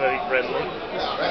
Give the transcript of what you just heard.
very friendly.